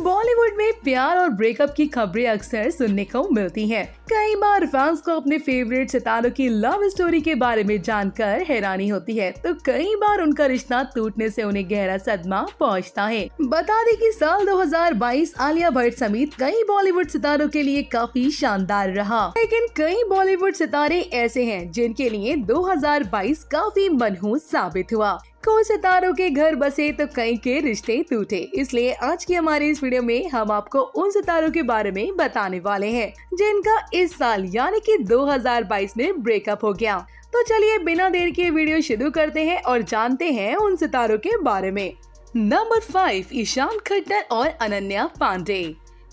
बॉलीवुड में प्यार और ब्रेकअप की खबरें अक्सर सुनने को मिलती हैं। कई बार फैंस को अपने फेवरेट सितारों की लव स्टोरी के बारे में जानकर हैरानी होती है। तो कई बार उनका रिश्ता टूटने से उन्हें गहरा सदमा पहुँचता है। बता दें कि साल 2022 आलिया भट्ट समेत कई बॉलीवुड सितारों के लिए काफ़ी शानदार रहा। लेकिन कई बॉलीवुड सितारे ऐसे हैं जिनके लिए 2022 काफ़ी मनहूस साबित हुआ। कुछ सितारों के घर बसे तो कई के रिश्ते टूटे। इसलिए आज की हमारी इस वीडियो में हम आपको उन सितारों के बारे में बताने वाले हैं, जिनका इस साल यानी कि 2022 में ब्रेकअप हो गया। तो चलिए बिना देर के वीडियो शुरू करते हैं और जानते हैं उन सितारों के बारे में। नंबर फाइव ईशान खट्टर और अनन्या पांडे।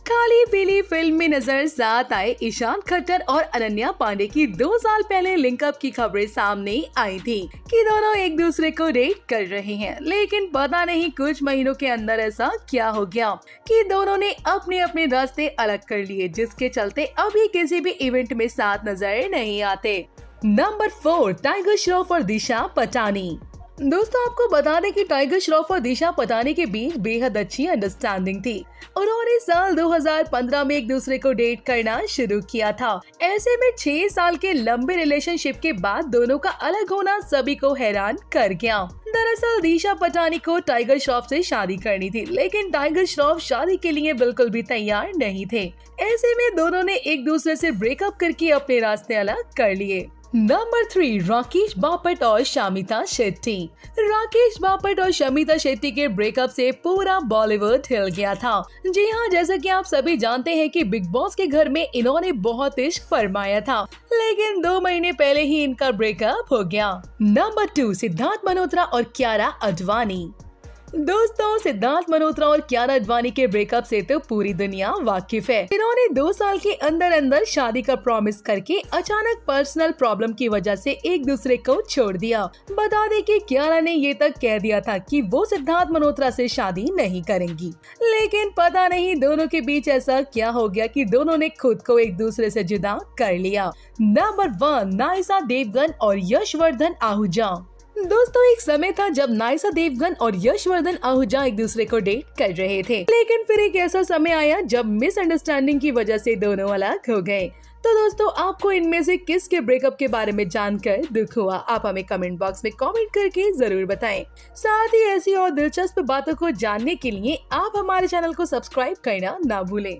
काली पीली फ़िल्म में नज़र साथ आए ईशान खट्टर और अनन्या पांडे की दो साल पहले लिंकअप की खबरें सामने आई थी कि दोनों एक दूसरे को डेट कर रहे हैं। लेकिन पता नहीं कुछ महीनों के अंदर ऐसा क्या हो गया कि दोनों ने अपने अपने रास्ते अलग कर लिए, जिसके चलते अभी किसी भी इवेंट में साथ नज़र नहीं आते। नंबर फोर, टाइगर श्रॉफ और दिशा पटानी। दोस्तों, आपको बता दें कि टाइगर श्रॉफ और दिशा पटानी के बीच बेहद अच्छी अंडरस्टैंडिंग थी। उन्होंने साल 2015 में एक दूसरे को डेट करना शुरू किया था। ऐसे में छह साल के लंबे रिलेशनशिप के बाद दोनों का अलग होना सभी को हैरान कर गया। दरअसल, दिशा पटानी को टाइगर श्रॉफ से शादी करनी थी, लेकिन टाइगर श्रॉफ शादी के लिए बिल्कुल भी तैयार नहीं थे। ऐसे में दोनों ने एक दूसरे से ब्रेकअप करके अपने रास्ते अलग कर लिए। नंबर थ्री राकेश बापट और शामिता शेट्टी राकेश बापट और शमिता शेट्टी के ब्रेकअप से पूरा बॉलीवुड हिल गया था। जी हाँ जैसा कि आप सभी जानते हैं कि बिग बॉस के घर में इन्होंने बहुत इश्क फरमाया था, लेकिन दो महीने पहले ही इनका ब्रेकअप हो गया। नंबर टू सिद्धार्थ मल्होत्रा और क्यारा अडवाणी दोस्तों, सिद्धार्थ मल्होत्रा और क्यारा अडवाणी के ब्रेकअप से तो पूरी दुनिया वाकिफ है। इन्होंने दो साल के अंदर अंदर शादी का प्रॉमिस करके अचानक पर्सनल प्रॉब्लम की वजह से एक दूसरे को छोड़ दिया। बता दें कि क्यारा ने ये तक कह दिया था कि वो सिद्धार्थ मल्होत्रा से शादी नहीं करेंगी। लेकिन पता नहीं दोनों के बीच ऐसा क्या हो गया कि दोनों ने खुद को एक दूसरे से जुदा कर लिया। नंबर वन नाइसा देवगन और यशवर्धन आहूजा। दोस्तों, एक समय था जब नायसा देवगन और यशवर्धन आहूजा एक दूसरे को डेट कर रहे थे। लेकिन फिर एक ऐसा समय आया जब मिसअंडरस्टैंडिंग की वजह से दोनों अलग हो गए। तो दोस्तों, आपको इनमें से किस के ब्रेकअप के बारे में जानकर दुख हुआ, आप हमें कमेंट बॉक्स में कमेंट करके ज़रूर बताएँ। साथ ही ऐसी और दिलचस्प बातों को जानने के लिए आप हमारे चैनल को सब्सक्राइब करना ना भूलें।